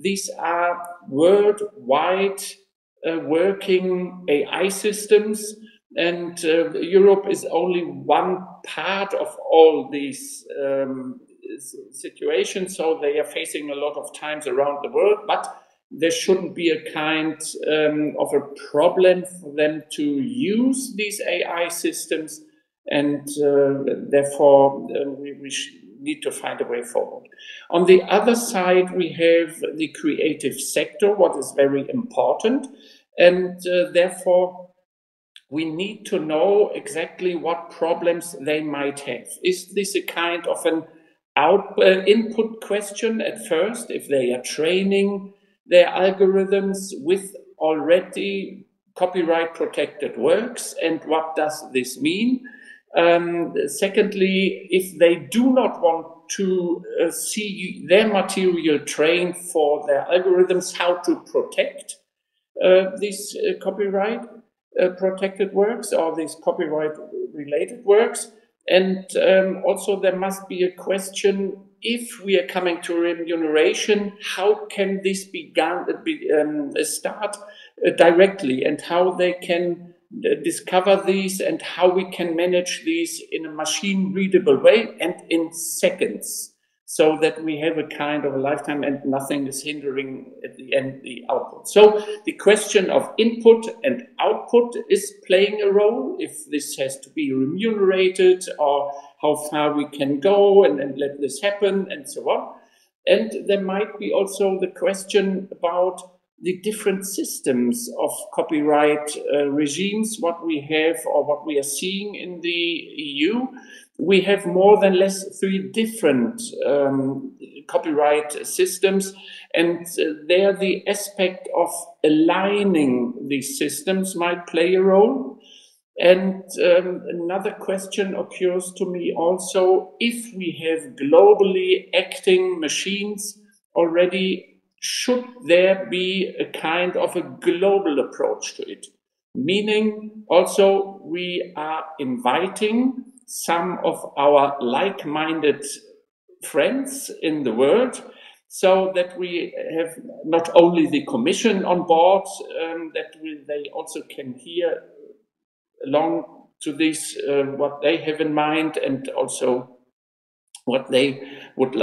these are worldwide uh, working AI systems, and uh, Europe is only one part of all these um, situations. So they are facing a lot of times around the world, but there shouldn't be a kind um, of a problem for them to use these AI systems, and uh, therefore uh, we, we need to find a way forward. On the other side, we have the creative sector, what is very important, and uh, therefore we need to know exactly what problems they might have. Is this a kind of an out, uh, input question at first, if they are training their algorithms with already copyright protected works and what does this mean? Um, secondly, if they do not want to uh, see their material trained for their algorithms, how to protect uh, these uh, copyright uh, protected works or these copyright related works. And um, also, there must be a question if we are coming to remuneration, how can this be, um, start uh, directly and how they can discover these and how we can manage these in a machine readable way and in seconds so that we have a kind of a lifetime and nothing is hindering at the end the output. So the question of input and output is playing a role if this has to be remunerated or how far we can go and, and let this happen and so on. And there might be also the question about the different systems of copyright uh, regimes, what we have or what we are seeing in the EU. We have more than less three different um, copyright systems, and uh, there the aspect of aligning these systems might play a role. And um, another question occurs to me also if we have globally acting machines already should there be a kind of a global approach to it? Meaning also we are inviting some of our like-minded friends in the world so that we have not only the commission on board, um, that we, they also can hear along to this uh, what they have in mind and also what they would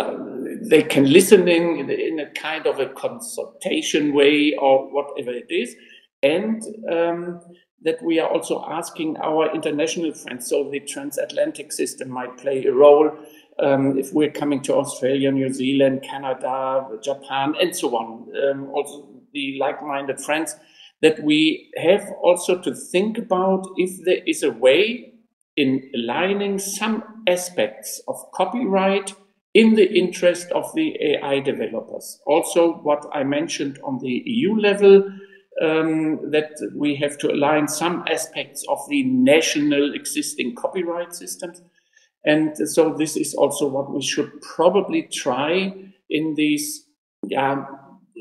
they can listen in, in a kind of a consultation way or whatever it is. And um, that we are also asking our international friends. So the transatlantic system might play a role um, if we're coming to australia new zealand canada japan and so on. Um, also the like-minded friends that we have also to think about if there is a way in aligning some aspects of copyright in the interest of the AI developers. Also, what I mentioned on the EU level, um, that we have to align some aspects of the national existing copyright systems. And so this is also what we should probably try in this yeah,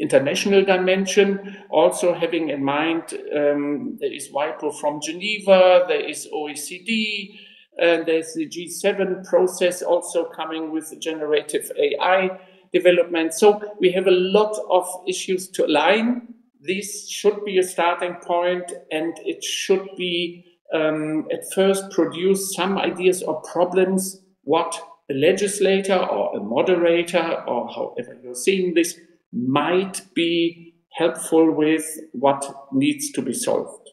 international dimension, also having in mind um, there is WIPO from Geneva, there is OECD, and there's the G7 process also coming with generative AI development. So we have a lot of issues to align. This should be a starting point and it should be um, at first produce some ideas or problems what a legislator or a moderator or however you're seeing this might be helpful with what needs to be solved.